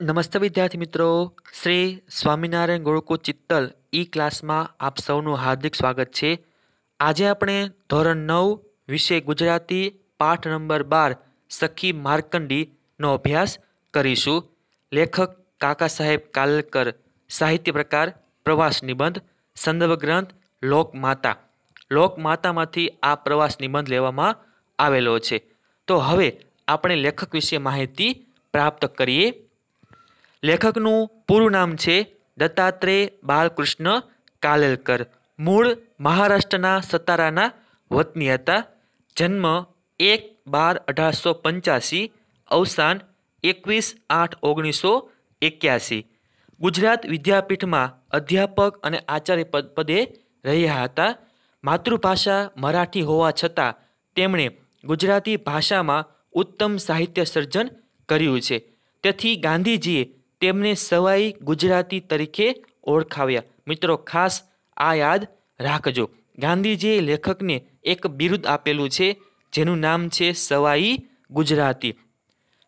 નમસ્તે વિદ્યાર્થી મિત્રો. શ્રી સ્વામિનારાયણ ગુરુકુળ ચિત્તલ ઈ ક્લાસમાં આપ સૌનું હાર્દિક સ્વાગત છે. આજે આપણે ધોરણ નવ વિષય ગુજરાતી પાઠ નંબર બાર સખી માર્કંડીનો અભ્યાસ કરીશું. લેખક કાકા સાહેબ કાલકર, સાહિત્ય પ્રકાર, પ્રવાસ નિબંધ, સંદર્ભ ગ્રંથ લોકમાતા લોકમાતામાંથી આ પ્રવાસ નિબંધ લેવામાં આવેલો છે. તો હવે આપણે લેખક વિશે માહિતી પ્રાપ્ત કરીએ. લેખકનું પૂરું નામ છે દત્તાત્રેય બાલકૃષ્ણ કાલેલકર. મૂળ મહારાષ્ટ્રના સતારાના વતની હતા. જન્મ એક બાર અઢારસો પંચ્યાસી, અવસાન એકવીસ આઠ ઓગણીસો એક્યાસી. ગુજરાત વિદ્યાપીઠમાં અધ્યાપક અને આચાર્ય પદ પદે રહ્યા હતા. માતૃભાષા મરાઠી હોવા છતાં તેમણે ગુજરાતી ભાષામાં ઉત્તમ સાહિત્ય સર્જન કર્યું છે. તેથી ગાંધીજીએ તેમને સવાઈ ગુજરાતી તરીકે ઓળખાવ્યા. મિત્રો, ખાસ આ યાદ રાખજો. ગાંધીજીએ લેખકને એક બિરુદ આપેલું છે, જેનું નામ છે સવાઈ ગુજરાતી.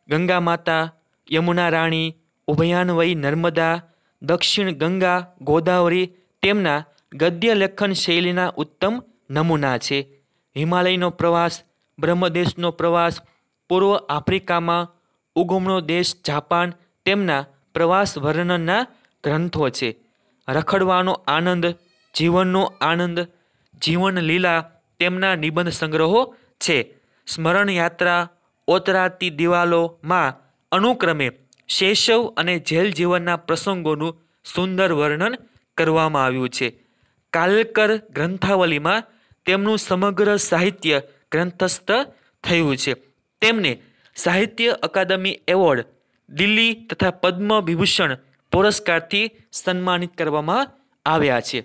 ગંગા માતા, યમુના રાણી ઉભયાન્વયી નર્મદા, દક્ષિણ ગંગા ગોદાવરી તેમના ગદ્ય લેખન શૈલીના ઉત્તમ નમૂના છે. હિમાલયનો પ્રવાસ, બ્રહ્મદેશનો પ્રવાસ, પૂર્વ આફ્રિકામાં ઉગમનો દેશ જાપાન તેમના પ્રવાસ વર્ણનના ગ્રંથો છે. રખડવાનો આનંદ, જીવનનો આનંદ, જીવન લીલા તેમના નિબંધ સંગ્રહો છે. સ્મરણ યાત્રા, ઓતરાતી દિવાલોમાં અનુક્રમે શૈશવ અને જેલ જીવનના પ્રસંગોનું સુંદર વર્ણન કરવામાં આવ્યું છે. કાલકર ગ્રંથાવલીમાં તેમનું સમગ્ર સાહિત્ય ગ્રંથસ્થ થયું છે. તેમને સાહિત્ય અકાદમી એવોર્ડ દિલ્હી તથા પદ્મ વિભૂષણ પુરસ્કારથી સન્માનિત કરવામાં આવ્યા છે.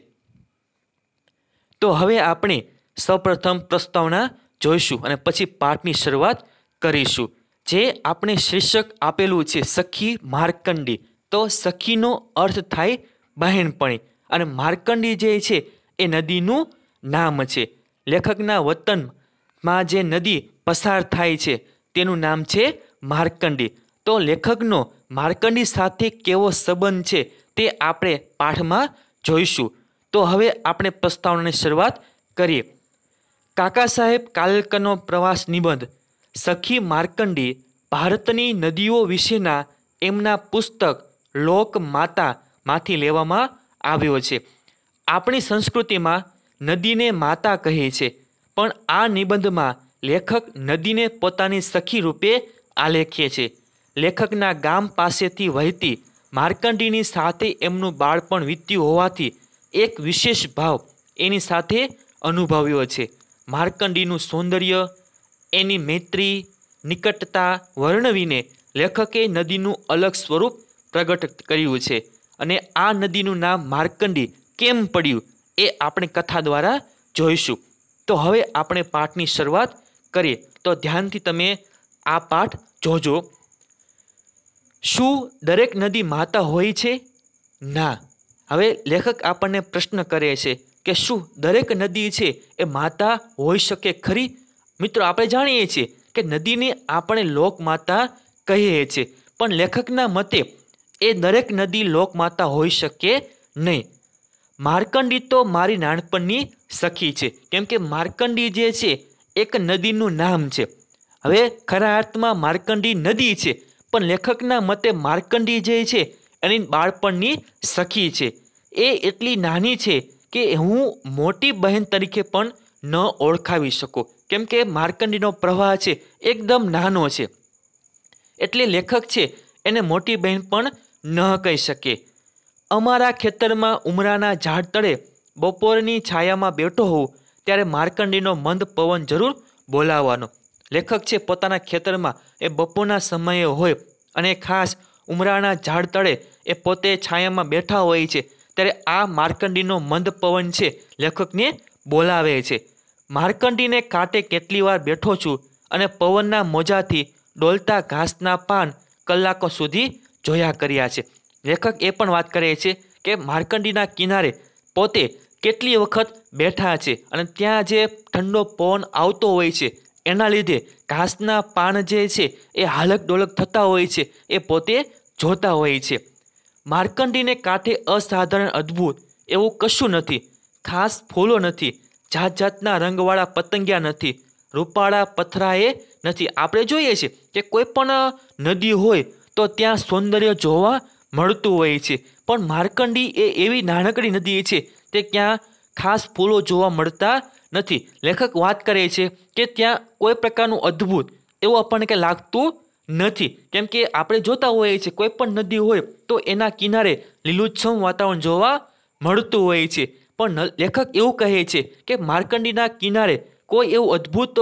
તો હવે આપણે સૌપ્રથમ પ્રસ્તાવના જોઈશું અને પછી પાઠની શરૂઆત કરીશું. જે આપણે શીર્ષક આપેલું છે, સખી માર્કંડી. તો સખીનો અર્થ થાય બહેનપણી. અને માર્કંડી જે છે, એ નદીનું નામ છે. લેખકના વતનમાં જે નદી પસાર થાય છે, તેનું નામ છે માર્કંડી. તો લેખકનો માર્કંડી સાથે કેવો સંબંધ છે તે આપણે પાઠમાં જોઈશું. તો હવે આપણે પ્રસ્તાવનાની શરૂઆત કરીએ. કાકા સાહેબ કાલેકરનો પ્રવાસ નિબંધ. સખી માર્કંડી ભારતની નદીઓ વિશેના એમના પુસ્તક લોક માતામાંથી લેવામાં આવ્યો છે. આપણી સંસ્કૃતિમાં નદીને માતા કહે છે, પણ આ નિબંધમાં લેખક નદીને પોતાની સખી રૂપે આલેખે છે. લેખકના ગામ પાસેથી વહેતી માર્કંડીની સાથે એમનું બાળપણ વીત્યું હોવાથી એક વિશેષ ભાવ એની સાથે અનુભવ્યો છે. માર્કંડીનું સૌંદર્ય, એની મૈત્રી, નિકટતા વર્ણવીને લેખકે નદીનું અલગ સ્વરૂપ પ્રગટ કર્યું છે અને આ નદીનું નામ માર્કંડી કેમ પડ્યું એ આપણે કથા દ્વારા જોઈશું. તો હવે આપણે પાઠની શરૂઆત કરીએ. તો ધ્યાનથી તમે આ પાઠ જોજો. શું દરેક નદી માતા હોય છે? ના. હવે લેખક આપણને પ્રશ્ન કરે છે કે શું દરેક નદી છે એ માતા હોઈ શકે ખરી? મિત્રો, આપણે જાણીએ છીએ કે નદીને આપણે લોકમાતા કહીએ છીએ, પણ લેખકના મતે એ દરેક નદી લોકમાતા હોઈ શકે નહીં. માર્કંડી તો મારી નાનપણની સખી છે, કેમ કે માર્કંડી જે છે, એક નદીનું નામ છે. હવે ખરા અર્થમાં માર્કંડી નદી છે પણ લેખકના મતે માર્કંડી જે છે એની બાળપણની સખી છે. એ એટલી નાની છે કે હું મોટી બહેન તરીકે પણ ન ઓળખાવી શકું. કેમ કે માર્કંડીનો પ્રવાહ છે એકદમ નાનો છે. એટલે લેખક છે એને મોટી બહેન પણ ન કહી શકે. અમારા ખેતરમાં ઉમરાના ઝાડ તળે બપોરની છાયામાં બેઠો હોઉં ત્યારે માર્કંડીનો મંદ પવન જરૂર બોલાવવાનો. લેખક છે પોતાના ખેતરમાં એ બપોરના સમયે હોય અને ખાસ ઉમરાના ઝાડ તળે એ પોતે છાયામાં બેઠા હોય છે, ત્યારે આ માર્કંડીનો મંદ પવન છે, લેખકને બોલાવે છે. માર્કંડીને કાંટે કેટલી વાર બેઠો છું અને પવનના મોજાથી ડોલતા ઘાસના પાન કલાકો સુધી જોયા કર્યા છે. લેખક એ પણ વાત કરે છે કે માર્કંડીના કિનારે પોતે કેટલી વખત બેઠા છે અને ત્યાં જે ઠંડો પવન આવતો હોય છે એના લીધે ઘાસના પાન જે છે એ હાલક ડોલક થતા હોય છે, એ પોતે જોતા હોય છે. માર્કંડીને કાંઠે અસાધારણ અદ્ભુત એવું કશું નથી. ખાસ ફૂલો નથી જાત જાતના રંગવાળા પતંગિયા નથી, રૂપાળા પથરાએ નથી. આપણે જોઈએ છીએ કે કોઈ પણ નદી હોય તો ત્યાં સૌંદર્ય જોવા મળતું હોય છે. પણ માર્કંડી એ એવી નાનકડી નદી છે તે ક્યાં ખાસ ફૂલો જોવા મળતા નથી. લેખક વાત કરે છે કે ત્યાં કોઈ પ્રકારનું અદ્ભુત એવું આપણને કંઈ લાગતું નથી. કેમ કે આપણે જોતા હોઈએ છીએ કોઈ પણ નદી હોય તો એના કિનારે લીલુંછમ વાતાવરણ જોવા મળતું હોય છે. પણ લેખક એવું કહે છે કે માર્કંડીના કિનારે કોઈ એવું અદ્ભુત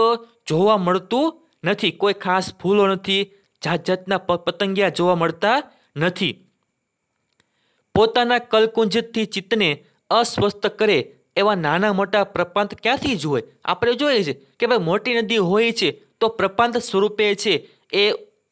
જોવા મળતું નથી. કોઈ ખાસ ફૂલો નથી જાત જાતના પતંગિયા જોવા મળતા નથી. પોતાના કલકુંજથી ચિત્તને અસ્વસ્થ કરે એવા નાના મોટા પ્રપાંત ક્યાંથી જ હોય આપણે જોઈએ છે કે ભાઈ મોટી નદી હોય છે, તો પ્રપાંત સ્વરૂપે છે, એ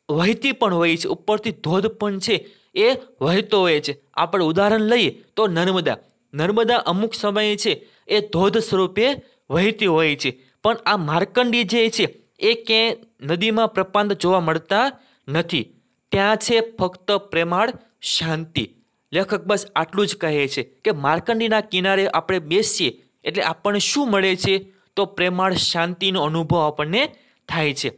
વહેતી પણ હોય છે, ઉપરથી ધોધ પણ છે, એ વહેતો હોય છે. આપણે ઉદાહરણ લઈએ તો નર્મદા. નર્મદા અમુક સમયે છે, એ ધોધ સ્વરૂપે વહેતી હોય છે. પણ આ માર્કંડી જે છે, એ ક્યાંય નદીમાં પ્રપાંત જોવા મળતા નથી. ત્યાં છે ફક્ત પ્રેમાળ શાંતિ. લેખક બસ આટલું જ કહે છે કે માર્કંડીના કિનારે આપણે બેસીએ એટલે આપણને શું મળે છે? તો પ્રેમાળ શાંતિનો અનુભવ આપણને થાય છે.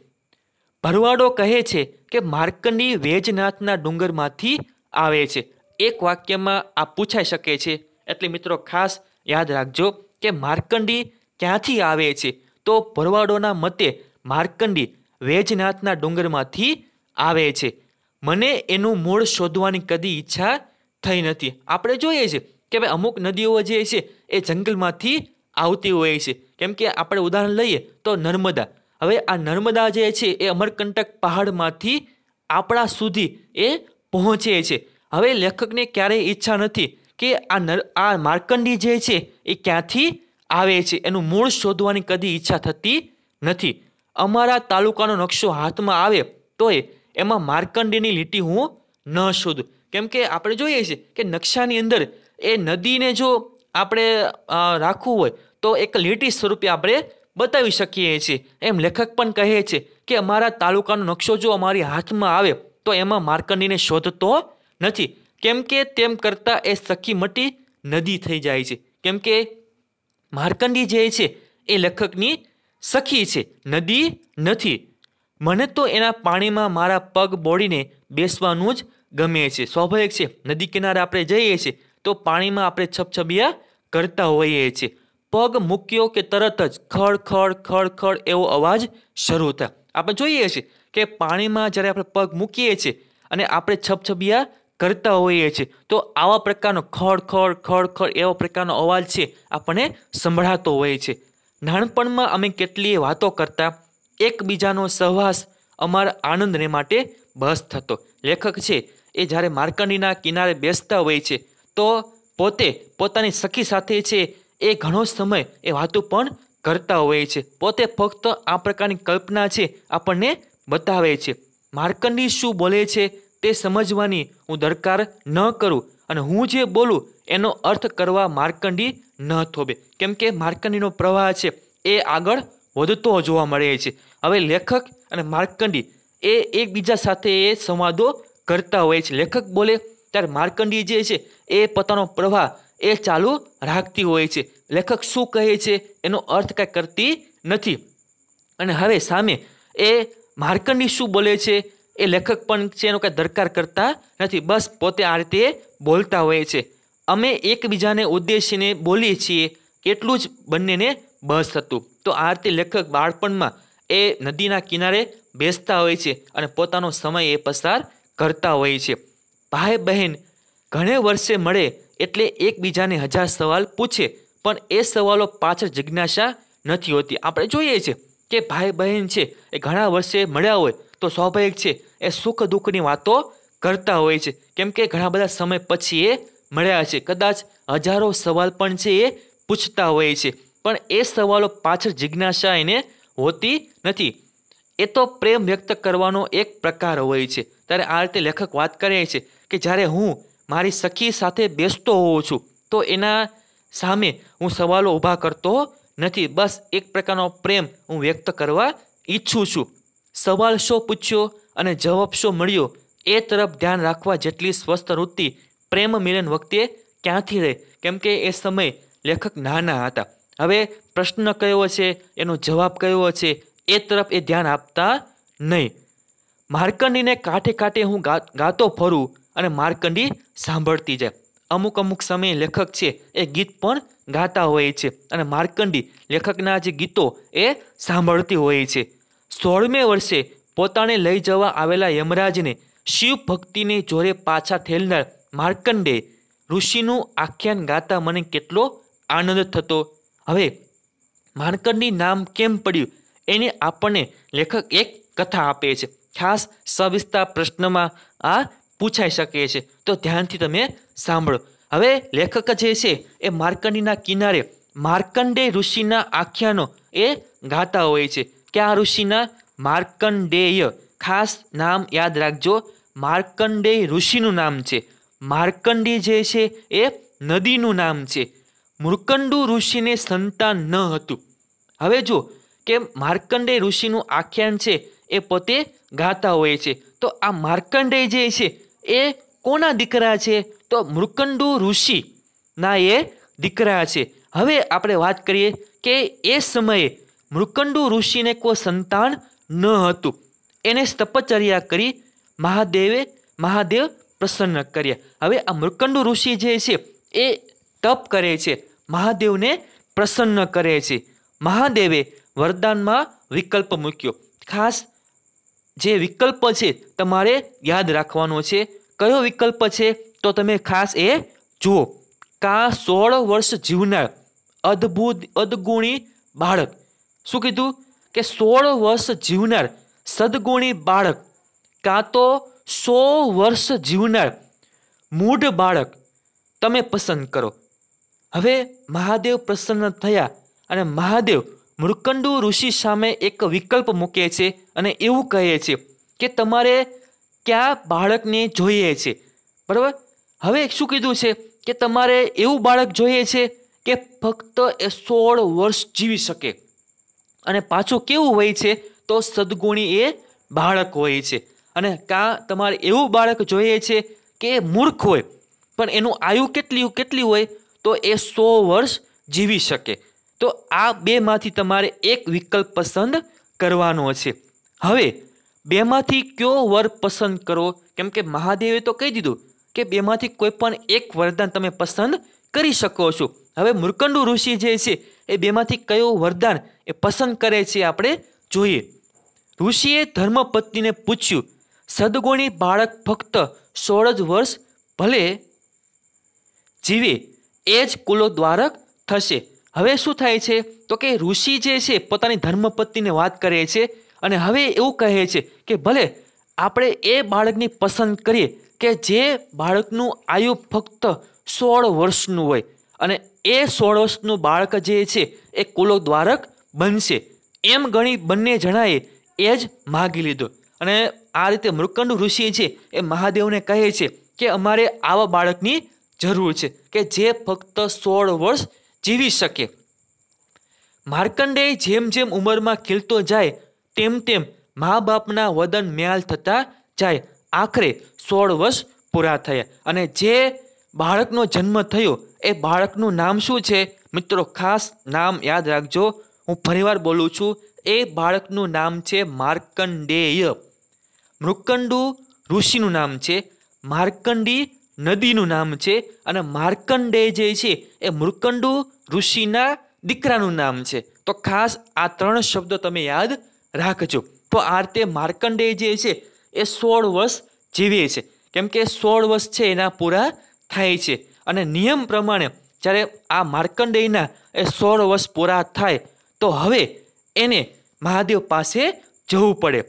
ભરવાડો કહે છે કે માર્કંડી વેજનાથના ડુંગરમાંથી આવે છે. એક વાક્યમાં આ પૂછાઈ શકે છે. એટલે મિત્રો ખાસ યાદ રાખજો કે માર્કંડી ક્યાંથી આવે છે? તો ભરવાડોના મતે માર્કંડી વેજનાથના ડુંગરમાંથી આવે છે. મને એનું મૂળ શોધવાની કદી ઈચ્છા થઈ નથી. આપણે જોઈએ છે કે ભાઈ અમુક નદીઓ જે છે એ જંગલમાંથી આવતી હોય છે. કેમ કે આપણે ઉદાહરણ લઈએ તો નર્મદા. હવે આ નર્મદા જે છે એ અમરકંટક પહાડમાંથી આપણા સુધી એ પહોંચે છે. હવે લેખકને ક્યારેય ઈચ્છા નથી કે આ નર, આ માર્કંડી જે છે એ ક્યાંથી આવે છે. એનું મૂળ શોધવાની કદી ઈચ્છા થતી નથી. અમારા તાલુકાનો નકશો હાથમાં આવે તોય એમાં માર્કંડીની લીટી હું ન શોધું. કેમ કે આપણે જોઈએ છીએ કે નકશાની અંદર એ નદીને જો આપણે રાખવું હોય, તો એક લીટી સ્વરૂપે આપણે બતાવી શકીએ છીએ. એમ લેખક પણ કહે છે કે અમારા તાલુકાનો નકશો જો અમારી હાથમાં આવે, તો એમાં માર્કંડીને શોધતો નથી. કેમ કે તેમ કરતાં એ સખી મટી નદી થઈ જાય છે. કેમ કે માર્કંડી જે છે એ લેખકની સખી છે, નદી નથી. મને તો એના પાણીમાં મારા પગ બોળીને બેસવાનું જ ગમે છે. સ્વાભાવિક છે, નદી કિનારે આપણે જઈએ છીએ તો પાણીમાં આપણે છપછબિયા કરતા હોઈએ છીએ. પગ મૂક્યો કે તરત જ ખડ ખડ ખડ ખડ એવો અવાજ શરૂ થાય. આપણે જોઈએ છીએ કે પાણીમાં જ્યારે આપણે પગ મૂકીએ છીએ અને આપણે છપછબિયા કરતા હોઈએ છીએ, તો આવા પ્રકારનો ખડ ખડ ખડ ખડ એવા પ્રકારનો અવાજ છે આપણને સંભળાતો હોય છે. નાનપણમાં અમે કેટલીય વાતો કરતા, એકબીજાનો સહવાસ અમારા આનંદને માટે બસ થતો. લેખક છે એ જ્યારે માર્કંડીના કિનારે બેસતા હોય છે, તો પોતે પોતાની સખી સાથે છે એ ઘણો સમય એ વાતો પણ કરતા હોય છે. પોતે ફક્ત આ પ્રકારની કલ્પના છે આપણને બતાવે છે. માર્કંડી શું બોલે છે તે સમજવાની હું દરકાર ન કરું અને હું જે બોલું એનો અર્થ કરવા માર્કંડી ન થોભે. કેમ કે માર્કંડીનો પ્રવાહ છે એ આગળ વધતો જોવા મળે છે. હવે લેખક અને માર્કંડી એ એકબીજા સાથે એ સંવાદો કરતા હોય છે. લેખક બોલે ત્યારે માર્કંડી જે છે, એ પોતાનો પ્રવાહ એ ચાલુ રાખતી હોય છે. લેખક શું કહે છે, એનો અર્થ કાંઈ કરતી નથી. અને હવે સામે, એ માર્કંડી શું બોલે છે, એ લેખક પણ છે એનો કાંઈ દરકાર કરતા નથી. બસ પોતે આ રીતે બોલતા હોય છે. અમે એકબીજાને ઉદ્દેશીને બોલીએ છીએ, એટલું જ બંનેને બસ હતું. તો આ રીતે લેખક બાળપણમાં એ નદીના કિનારે બેસતા હોય છે અને પોતાનો સમય એ પસાર કરતા હોય છે. ભાઈ બહેન, ઘણે વર્ષે મળે એટલે એકબીજાને હજાર સવાલ પૂછે, પણ એ સવાલો પાછળ જિજ્ઞાસા નથી હોતી. આપણે જોઈએ છે કે ભાઈ બહેન છે, એ ઘણા વર્ષે મળ્યા હોય, તો સ્વાભાવિક છે, એ સુખ દુઃખની વાતો કરતા હોય છે. કેમ કે ઘણા બધા સમય પછી એ મળ્યા છે. કદાચ હજારો સવાલ પણ છે એ પૂછતા હોય છે. પણ એ સવાલો પાછળ જિજ્ઞાસા એને હોતી નથી. એ તો પ્રેમ વ્યક્ત કરવાનો એક પ્રકાર હોય છે. ત્યારે આ રીતે લેખક વાત કરે છે કે જ્યારે હું મારી સખી સાથે બેસતો હોઉં છું, તો એના સામે હું સવાલો ઊભા કરતો નથી. બસ એક પ્રકારનો પ્રેમ હું વ્યક્ત કરવા ઈચ્છું છું. સવાલ શો પૂછ્યો અને જવાબ શો મળ્યો, એ તરફ ધ્યાન રાખવા જેટલી સ્વસ્થ વૃત્તિ પ્રેમ મિલન વખતે ક્યાંથી રહે? કેમ કે એ સમય લેખક નાના હતા. હવે પ્રશ્ન કયો છે? એનો જવાબ કયો છે? એ તરફ એ ધ્યાન આપતા નહીં. માર્કંડીને કાંઠે કાંઠે હું ગાતો ફરું અને માર્કંડી સાંભળતી જાય. અમુક અમુક સમયે લેખક છે એ ગીત પણ ગાતા હોય છે અને માર્કંડી લેખકના જે ગીતો એ સાંભળતી હોય છે. સોળમે વર્ષે પોતાને લઈ જવા આવેલા યમરાજને શિવ ભક્તિને જોરે પાછા ઠેલનાર માર્કંડે ઋષિનું આખ્યાન ગાતા મને કેટલો આનંદ થતો. હવે માર્કંડી નામ કેમ પડ્યું? એને આપણને લેખક એક કથા આપે છે. ખાસ સવિસ્તાર પ્રશ્નમાં આ પૂછાઈ શકે છે. તો ધ્યાનથી તમે સાંભળો. હવે લેખક જે છે એ માર્કંડીના કિનારે માર્કંડે ઋષિના આખ્યાનો એ ગાતા હોય છે. કે આ ઋષિના? માર્કંડેય. ખાસ નામ યાદ રાખજો. માર્કંડેય ઋષિનું નામ છે. માર્કંડી જે છે એ નદીનું નામ છે. મૃકંડુ ઋષિને સંતાન ન હતું. હવે જો કે માર્કંડેય ઋષિનું આખ્યાન છે, એ પોતે ગાતા હોય છે. તો આ માર્કંડેય જે છે, એ કોના દીકરા છે? તો મૃકંડુ ઋષિના એ દીકરા છે. હવે આપણે વાત કરીએ કે એ સમયે મૃકંડુ ઋષિને કોઈ સંતાન ન હતું. એને તપચર્યા કરી મહાદેવે મહાદેવ પ્રસન્ન કર્યા. હવે આ મૃકંડુ ઋષિ જે છે, એ તપ કરે છે. મહાદેવને પ્રસન્ન કરે છે. મહાદેવે વરદાનમાં વિકલ્પ મૂક્યો. ખાસ જે વિકલ્પ છે તમારે યાદ રાખવાનો છે. કયો વિકલ્પ છે તો તમે ખાસ એ જુઓ. કા સોળ વર્ષ જીવનાર, અદ્ભુત, અદગુણી બાળક. શું કીધું? કે સોળ વર્ષ જીવનાર, સદગુણી બાળક. કાં તો સો વર્ષ જીવનાર, મૂઢ બાળક. તમે પસંદ કરો. હવે મહાદેવ પ્રસન્ન થયા અને મહાદેવ મૃકંડુ ઋષિ સામે એક વિકલ્પ મૂકે છે અને એવું કહે છે કે તમારે કયા બાળકને જોઈએ છે. બરાબર? હવે શું કીધું છે કે તમારે એવું બાળક જોઈએ છે કે ફક્ત એ સોળ વર્ષ જીવી શકે. અને પાછું કેવું હોય છે તો સદગુણી એ બાળક હોય છે. અને કાં તમારે એવું બાળક જોઈએ છે કે મૂર્ખ હોય. પણ એનું આયુ કેટલી કેટલી હોય તો એ સો વર્ષ જીવી શકે. તો આ બેમાંથી તમારે એક વિકલ્પ પસંદ કરવાનો છે. હવે, બેમાંથી કયો વર પસંદ કરો? કેમ કે મહાદેવે તો કહી દીધું કે બેમાંથી કોઈ પણ એક વરદાન તમે પસંદ કરી શકો છો. હવે મૃકંડુ ઋષિ જે છે, એ બેમાંથી કયો વરદાન એ પસંદ કરે છે આપણે જોઈએ. ઋષિએ ધર્મપત્નીને પૂછ્યું, સદગુણી બાળક ફક્ત સોળ જ વર્ષ ભલે જીવે, એ જ કુલો દ્વારક થશે. હવે શું થાય છે? તો કે ઋષિ જે છે, પોતાની ધર્મપત્નીને વાત કરે છે અને હવે એવું કહે છે કે ભલે આપણે એ બાળકની પસંદ કરીએ કે જે બાળકનું આયુ ફક્ત સોળ વર્ષનું હોય અને એ સોળ વર્ષનું બાળક જે છે, એ કુલો દ્વારક બનશે. એમ ગણી બંને જણાએ એ જ માગી લીધો. અને આ રીતે મૃકંડ ઋષિ છે, એ મહાદેવને કહે છે કે અમારે આવા બાળકની જરૂર છે કે જે ફક્ત સોળ વર્ષ જીવી શકે. માર્કંડેય જેમ જેમ ઉંમરમાં ખીલતો જાય, તેમ તેમ મા બાપના વદન મ્યાલ થતા જાય. આખરે સોળ વર્ષ પૂરા થયા. અને જે બાળકનો જન્મ થયો, એ બાળકનું નામ શું છે? મિત્રો, ખાસ નામ યાદ રાખજો. હું ફરીવાર બોલું છું, એ બાળકનું નામ છે માર્કંડેય. મૃકંડુ ઋષિનું નામ છે. માર્કંડી નદીનું નામ છે અને માર્કંડેય જે છે એ મૃકંડુ ઋષિના દીકરાનું નામ છે. તો ખાસ આ ત્રણ શબ્દો તમે યાદ રાખજો. તો આ રીતે માર્કંડેય જે છે એ સોળ વર્ષ જીવે છે. કેમ કે સોળ વર્ષ છે એના પૂરા થાય છે. અને નિયમ પ્રમાણે જ્યારે આ માર્કંડેયના એ સોળ વર્ષ પૂરા થાય, તો હવે એને મહાદેવ પાસે જવું પડે.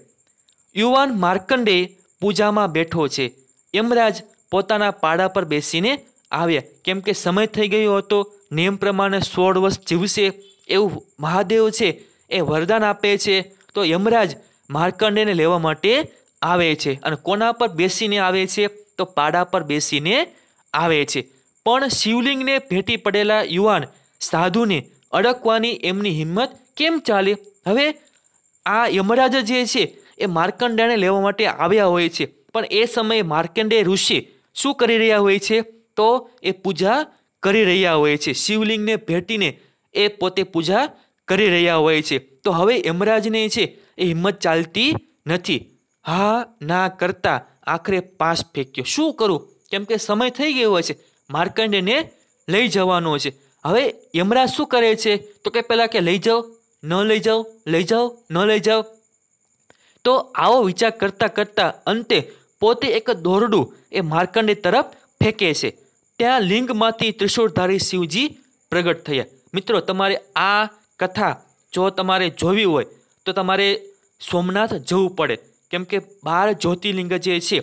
યુવાન માર્કંડેય પૂજામાં બેઠો છે. યમરાજ પોતાના પાડા પર બેસીને આવ્યા. કેમ કે સમય થઈ ગયો હતો. નિયમ પ્રમાણે સોળ વર્ષ જીવશે એવું મહાદેવ છે. એ વરદાન આપે છે. તો યમરાજ માર્કંડેયને લેવા માટે આવે છે અને કોના પર બેસીને આવે છે? તો પાડા પર બેસીને આવે છે. પણ શિવલિંગને ભેટી પડેલા યુવાન સાધુને અડકવાની એમની હિંમત કેમ ચાલે? હવે આ યમરાજ જે છે એ માર્કંડેયને લેવા માટે આવ્યા હોય છે. પણ એ સમયે માર્કંડેય ઋષિ શું કરી રહ્યા હોય છે? તો એ પૂજા કરી રહ્યા હોય છે. શિવલિંગને ભેટીને એ પોતે પૂજા કરી રહ્યા હોય છે. તો હવે યમરાજને છે, એ હિંમત ચાલતી નથી. હા, ના કરતા આખરે પાસ ફેંક્યો. શું કરું? કેમ કે સમય થઈ ગયો છે. માર્કંડેને લઈ જવાનો છે. હવે યમરાજ શું કરે છે? તો કે પહેલાં કે લઈ જાઓ, ન લઈ જાઓ લઈ જાઓ, ન લઈ જાઓ. તો આવો વિચાર કરતાં કરતાં અંતે પોતે એક દોરડું એ માર્કંડે તરફ ફેંકે છે. ત્યાં લિંગમાંથી ત્રિશુળધારી શિવજી પ્રગટ થયા. મિત્રો, તમારે આ કથા જો તમારે જોવી હોય, તો તમારે સોમનાથ જવું પડે. કેમ કે બાર જ્યોતિર્લિંગ જે છે,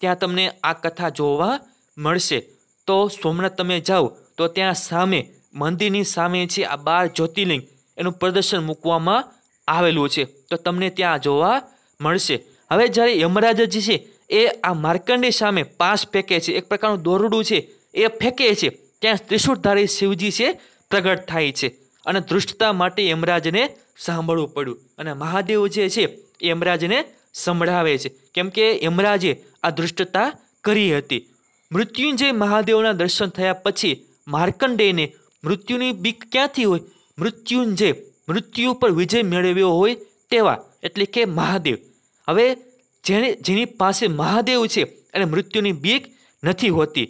ત્યાં તમને આ કથા જોવા મળશે. તો સોમનાથ તમે જાઓ, તો ત્યાં સામે, મંદિરની સામે છે આ બાર જ્યોતિર્લિંગ, એનું પ્રદર્શન મૂકવામાં આવેલું છે. તો તમને ત્યાં જોવા મળશે. હવે જ્યારે યમરાજ જે છે એ આ માર્કંડે સામે પાસ ફેંકે છે. એક પ્રકારનું દોરડું છે. એ ફેંકે છે. ત્યાં ત્રિશુળધારી શિવજી છે, પ્રગટ થાય છે. અને ધૃષ્ટતા માટે યમરાજને સાંભળવું પડ્યું. અને મહાદેવ જે છે, એ યમરાજને સંભળાવે છે. કેમ કે યમરાજે આ ધૃષ્ટતા કરી હતી. મૃત્યુંજય મહાદેવના દર્શન થયા પછી માર્કંડેયને મૃત્યુની બીક ક્યાંથી હોય? મૃત્યુંજય મૃત્યુ પર વિજય મેળવ્યો હોય તેવા. એટલે કે મહાદેવ. હવે જેને, જેની પાસે મહાદેવ છે અને મૃત્યુની બીક નથી હોતી,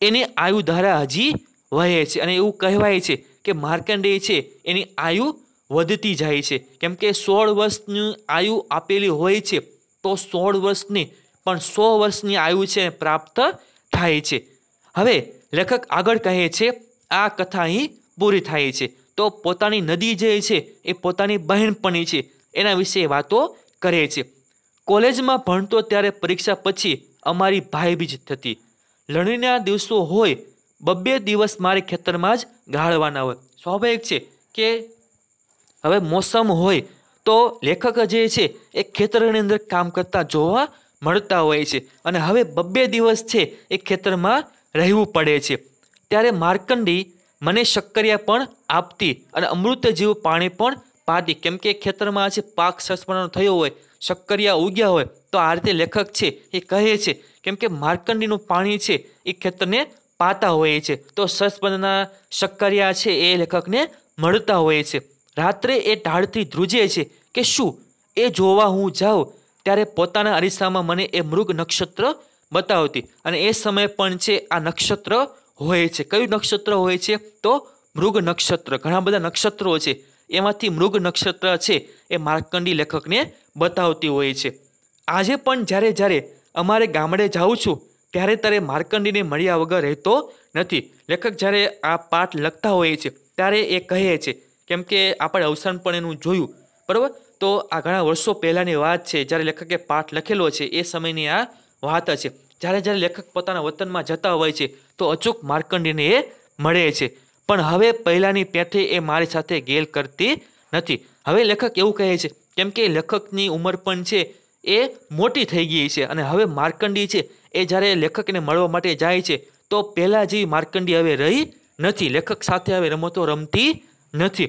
એની આયુ ધારા હજી વહે છે અને એવું કહેવાય છે કે માર્કંડેય છે, એની આયુ વધતી જાય છે. કેમ કે સોળ વર્ષની આયુ આપેલી હોય છે, તો સોળ વર્ષની, પણ સો વર્ષની આયુ છે પ્રાપ્ત થાય છે. હવે લેખક આગળ કહે છે, આ કથા અહીં પૂરી થાય છે. તો પોતાની નદી જે છે, એ પોતાની બહેનપણી છે, એના વિશે વાતો કરે છે. કોલેજમાં ભણતો ત્યારે પરીક્ષા પછી અમારી ભાઈબીજ થતી. લણણીના દિવસો હોય, બબ્બે દિવસ મારે ખેતરમાં જ ગાળવાના હોય. સ્વાભાવિક છે કે હવે મોસમ હોય તો લેખક જે છે એ ખેતરની અંદર કામ કરતા જોવા મળતા હોય છે. અને હવે બબ્બે દિવસ છે એ ખેતરમાં રહેવું પડે છે. ત્યારે માર્કંડી મને શક્કરિયા પણ આપતી અને અમૃત જેવું પાણી પણ પાતી. કેમ કે ખેતરમાં જે પાક સરસપણાનો થયો હોય શક્કરિયા ઉગ્યા હોય તો આ રીતે લેખક છે એ કહે છે, કેમ કે માર્કંડીનું પાણી છે એ ખેતરને પાતા હોય છે. તો સરસપણાના શક્કરિયા છે એ લેખકને મળતા હોય છે. રાત્રે એ ઢાળથી ધ્રુજે છે કે શું? એ જોવા હું જાઉં ત્યારે પોતાના અરીસામાં મને એ મૃગ નક્ષત્ર બતાવતી અને એ સમયે પણ છે આ નક્ષત્ર હોય છે. કયું નક્ષત્ર હોય છે? તો મૃગ નક્ષત્ર. ઘણા બધા નક્ષત્રો છે. એમાંથી મૃગ નક્ષત્ર છે એ માર્કંડી લેખકને બતાવતી હોય છે. આજે પણ જ્યારે જ્યારે અમારે ગામડે જાઉં છું, ત્યારે ત્યારે માર્કંડીને મળ્યા વગર રહેતો નથી. લેખક જ્યારે આ પાઠ લખતા હોય છે, ત્યારે એ કહે છે, કેમ કે આપણે અવસાન પણ એનું જોયું. બરાબર? તો આ ઘણા વર્ષો પહેલાંની વાત છે, જ્યારે લેખકે પાઠ લખેલો છે, એ સમયની આ વાત છે. જ્યારે જ્યારે લેખક પોતાના વતનમાં જતા હોય છે, તો અચૂક માર્કંડીને એ મળે છે. પણ હવે પહેલાંની પેથે એ મારી સાથે ગેલ કરતી નથી. હવે લેખક એવું કહે છે, કેમ કે લેખકની ઉંમર પણ છે, એ મોટી થઈ ગઈ છે અને હવે માર્કંડી છે. એ જ્યારે લેખકને મળવા માટે જાય છે, તો પહેલાં જેવી માર્કંડી હવે રહી નથી. લેખક સાથે હવે રમતો રમતી નથી.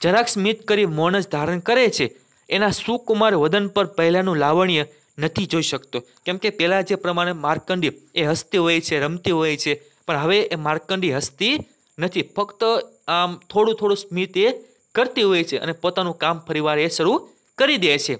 જરાક સ્મિત કરી મૌન જ ધારણ કરે છે. એના સુકુમાર વદન પર પહેલાંનું લાવણ્ય નથી જોઈ શકતો. કેમ કે પહેલાં જે પ્રમાણે માર્કંડી એ હસતી હોય છે, રમતી હોય છે, પણ હવે એ માર્કંડી હસતી નથી. ફક્ત, આમ, થોડું થોડું સ્મિત એ કરતી હોય છે અને પોતાનું કામ ફરીવાર એ શરૂ કરી દે છે.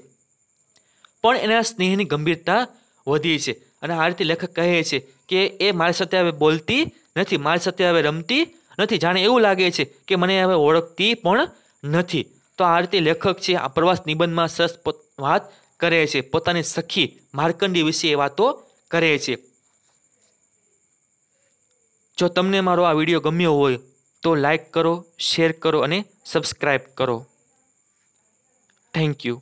પણ એના સ્નેહની ગંભીરતા વધી છે અને આ રીતે લેખક કહે છે કે એ મારી સાથે હવે બોલતી નથી, મારી સાથે હવે રમતી નથી. જાણે એવું લાગે છે કે મને હવે ઓળખતી પણ નથી. તો આ રીતે લેખક છે, આ પ્રવાસ નિબંધમાં સરસ વાત કરે છે. પોતાની સખી માર્કંડી વિશે એ વાતો કરે છે. જો તમને મારો આ વીડિયો ગમ્યો હોય તો લાઈક કરો શેર કરો અને સબસ્ક્રાઈબ કરો. Thank you